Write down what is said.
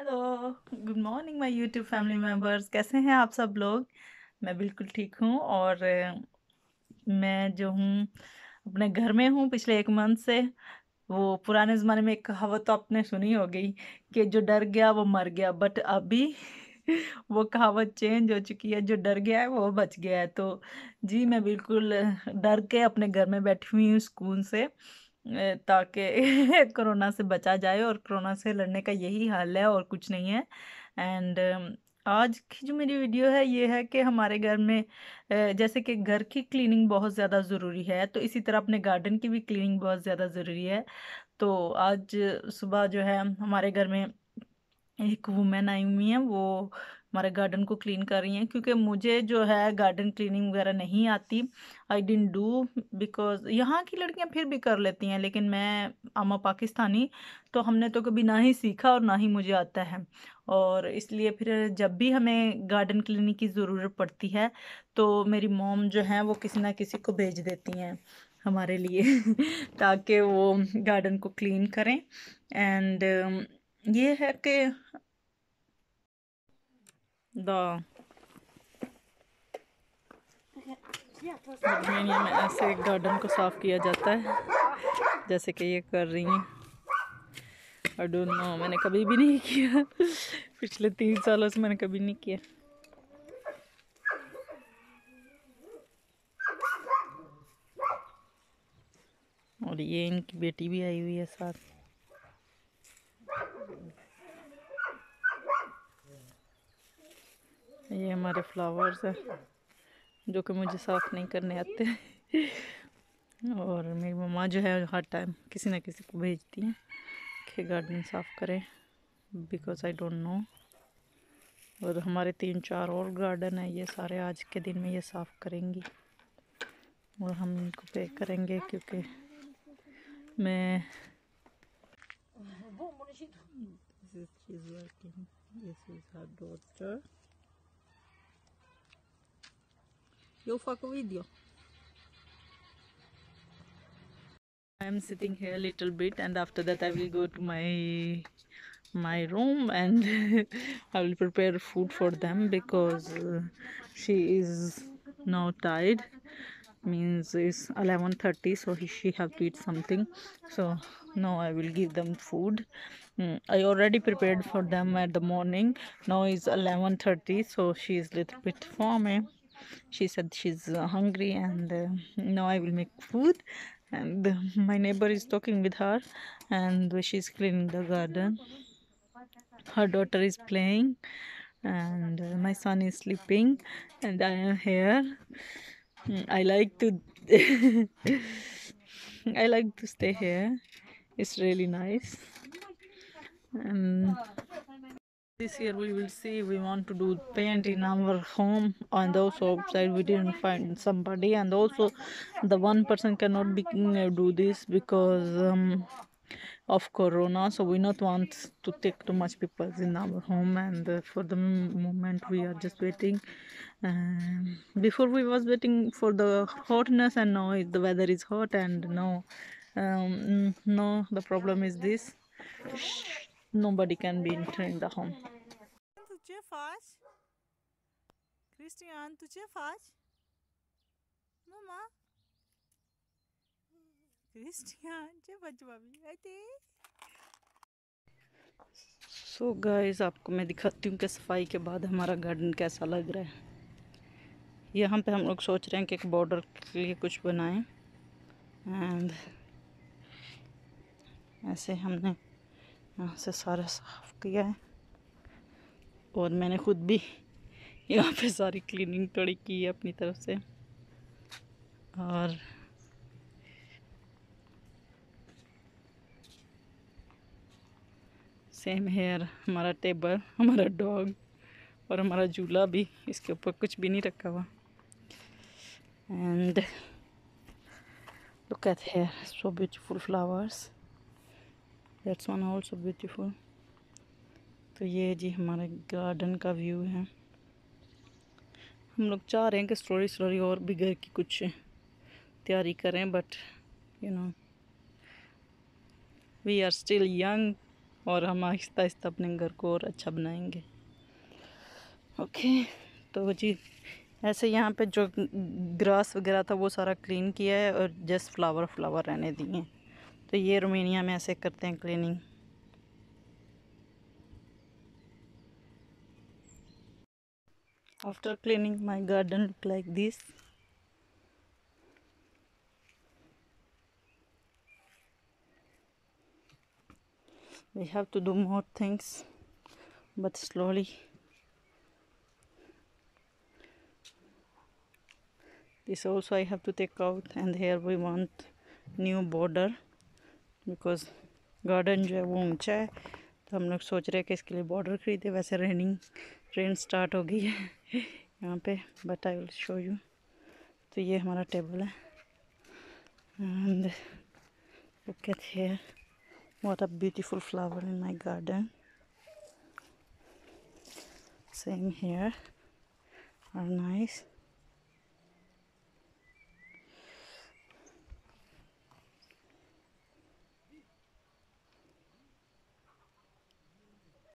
Hello. Good morning my YouTube family members कैसे हैं आप सब लोग? मैं बिल्कुल ठीक हूँ और मैं जो हूँ, अपने घर में हूँ पिछले एक मंथ से। वो पुराने ज़माने में एक कहावत तो आपने सुनी होगी कि जो डर गया वो मर गया, बट अभी वो कहावत चेंज हो चुकी है। जो डर गया है वो बच गया है। तो जी, मैं बिल्कुल डर के अपने घर में बैठी हुई हूँ सुकून से। ताकि कोरोना से बचा जाए और कोरोना से लड़ने का यही हाल है और कुछ नहीं है। एंड आज की जो मेरी वीडियो है, ये है कि हमारे घर में जैसे कि घर की क्लीनिंग बहुत ज़्यादा ज़रूरी है तो इसी तरह अपने गार्डन की भी क्लीनिंग बहुत ज़्यादा ज़रूरी है। तो आज सुबह जो है, हमारे घर में एक वुमेन आई हुई हैं, वो हमारे गार्डन को क्लीन कर रही हैं, क्योंकि मुझे जो है गार्डन क्लीनिंग वगैरह नहीं आती। आई डिडंट डू बिकॉज़ यहाँ की लड़कियाँ फिर भी कर लेती हैं, लेकिन मैं आमा पाकिस्तानी तो हमने तो कभी ना ही सीखा और ना ही मुझे आता है। और इसलिए फिर जब भी हमें गार्डन क्लीनिंग की ज़रूरत पड़ती है तो मेरी मोम जो है, वो किसी ना किसी को भेज देती हैं हमारे लिए, ताकि वो गार्डन को क्लीन करें। एंड ये है कि द अर्मेनिया में ऐसे गार्डन को साफ़ किया जाता है, जैसे कि ये कर रही हैं। आई डोंट नो मैंने कभी भी नहीं किया। पिछले तीन सालों से मैंने कभी नहीं किया। और ये इनकी बेटी भी आई हुई है साथ। ये हमारे फ्लावर्स हैं, जो कि मुझे साफ़ नहीं करने आते। और मेरी मम्मा जो है, हर टाइम किसी ना किसी को भेजती हैं कि गार्डन साफ़ करें बिकॉज़ आई डोंट नो और हमारे तीन चार और गार्डन है, ये सारे आज के दिन में ये साफ़ करेंगी। और हम इनको पे करेंगे, क्योंकि मैं This is she's working. This is her daughter. Eu faço vídeo. I am sitting here a little bit and after that I will go to my my room and I will prepare food for them because uh, she is now tired means it's 11:30 so he, she have to eat something so now I will give them food I already prepared for them at the morning. Now is 11:30 so she is little bit me she said she's uh, hungry and uh, now i will make food. And uh, my neighbor is talking with her and she's cleaning the garden. Her daughter is playing and uh, my son is sleeping and i am here. Mm, i like to i like to stay here. It's really nice um, this year we will see we want to do paint in our home and also outside. We didn't find somebody. And also the one person cannot be, uh, do this because um, of corona. So we not want to take too much people in our home. And uh, for the moment we are just waiting. Um, before we was waiting for the hotness and now the weather is hot and now um, no the problem is this nobody can be enter in the home Tu ce faci? Cristian, tu ce faci? Mama? Cristian, ce faci, mami? Haide! So guys आपको मैं दिखाती हूँ कि सफ़ाई के बाद हमारा garden कैसा लग रहा है यहाँ पे हम लोग सोच रहे हैं कि एक बॉर्डर के लिए कुछ बनाएँ एंड ऐसे हमने यहाँ से सारा साफ़ किया है। और मैंने खुद भी यहाँ पे सारी क्लीनिंग थोड़ी की है अपनी तरफ़ से। और सेम हेयर हमारा टेबल हमारा डॉग और हमारा झूला भी, इसके ऊपर कुछ भी नहीं रखा हुआ। And look at here so beautiful flowers that's one also beautiful तो ये जी हमारे गार्डन का व्यू है। हम लोग चाह रहे हैं कि स्टोरी स्टोरी और भी घर की कुछ तैयारी करें but you know we are still young और हम आहिस्ता आहिस्ता अपने घर को और अच्छा बनाएँगे। ओके okay, तो जी ऐसे यहाँ पे जो ग्रास वगैरह था वो सारा क्लीन किया है और जस्ट फ्लावर फ्लावर रहने दिए हैं। तो ये रोमेनिया में ऐसे करते हैं cleaning after cleaning my garden look like this we have to do more things but slowly this also I have to take out and here we want new border because garden जो है वो ऊँचा है तो हम लोग सोच रहे हैं कि इसके लिए बॉर्डर ख़रीदे। वैसे रेनिंग रेन स्टार्ट हो गई है यहाँ पे but I will show you तो ये हमारा टेबल है। And look at here what a beautiful flower in my garden same here are nice